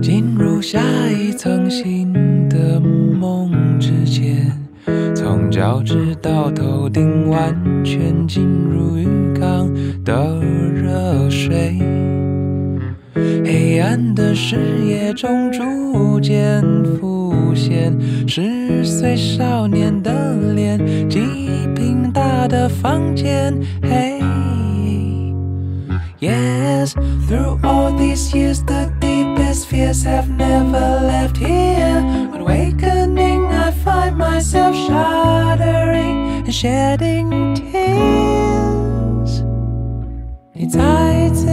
进入下一层新的梦之前，从脚趾到头顶完全进入浴缸的热水。黑暗的视野中逐渐浮现十岁少年的脸，几平大的房间。嘿，Yes, through all these years, the fears have never left here. On awakening, I find myself shuddering and shedding tears. 你再次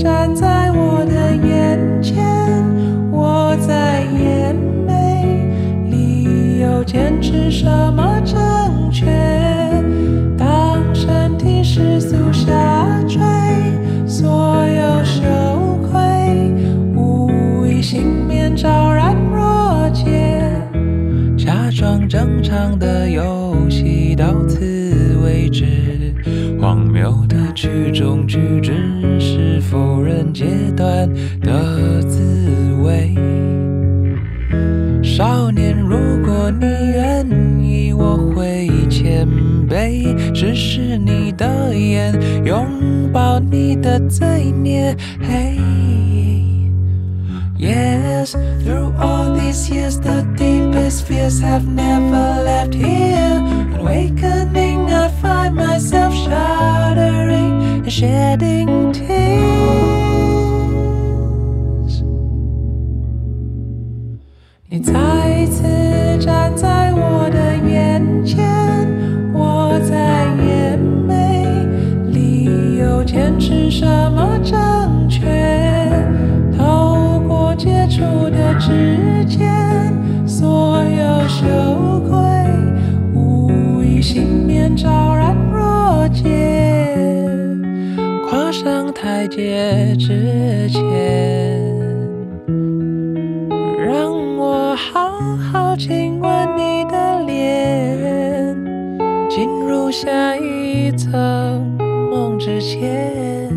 站在我的眼前，我在眼眉里又坚持什么 假装正常的游戏到此为止，荒谬的曲中举止是否认阶段的滋味。少年，如果你愿意，我会谦卑，直视你的眼，拥抱你的罪孽。嘿。Yes, through all these years, the deepest fears have never left here. Awakening, I find myself shuddering and shedding tears. 你再次站在我的眼前，我在也没理由坚持什么正确？透过接触的指尖，羞愧无一幸免昭然若揭。跨上台阶之前。让我好好亲吻你的脸，进入下一层梦之前，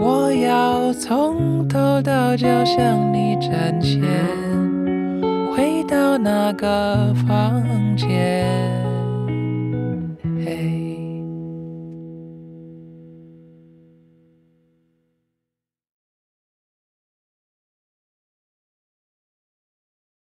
我要从头到脚向你展现，那个房间。